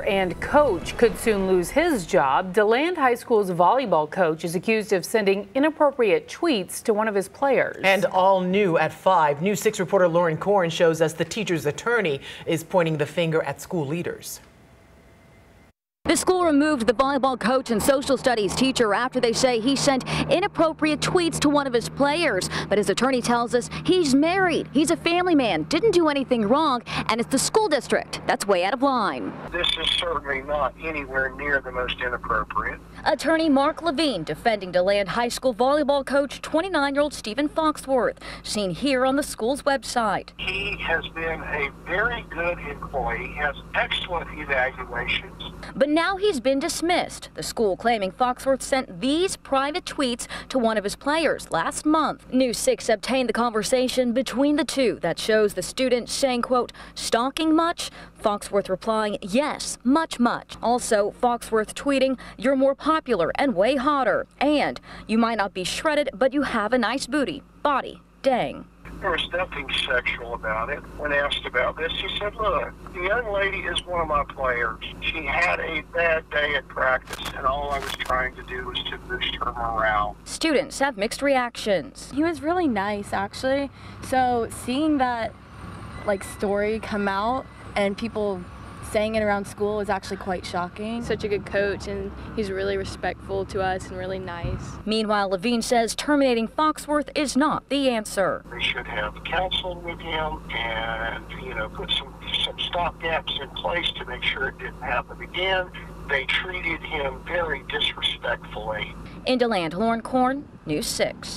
and coach could soon lose his job. DeLand High School's volleyball coach is accused of sending inappropriate tweets to one of his players. And all new at 5, News 6 reporter Lauren Korn shows us the teacher's attorney is pointing the finger at school leaders. The school removed the volleyball coach and social studies teacher after they say he sent inappropriate tweets to one of his players. But his attorney tells us he's married, he's a family man, didn't do anything wrong, and it's the school district that's way out of line. This is certainly not anywhere near the most inappropriate. Attorney Mark Levine defending DeLand High School volleyball coach 29-year-old Stephen Foxworth, seen here on the school's website. He has been a very good employee, has excellent evaluations. But now he's been dismissed. The school claiming Foxworth sent these private tweets to one of his players last month. News 6 obtained the conversation between the two that shows the student saying, quote, stalking much? Foxworth replying, yes, much, much. Also, Foxworth tweeting, you're more popular and way hotter. And you might not be shredded, but you have a nice booty. Body. Dang. There was nothing sexual about it. When asked about this, he said, look, the young lady is one of my players. She had a bad day at practice, and all I was trying to do was to boost her morale. Students have mixed reactions. He was really nice, actually. So seeing that, like, story come out and people saying it around school is actually quite shocking. Such a good coach, and he's really respectful to us and really nice. Meanwhile, Levine says terminating Foxworth is not the answer. They should have counseling with him and, you know, put some, some stopgaps in place to make sure it didn't happen again. They treated him very disrespectfully. In DeLand, Lauren Korn, News 6.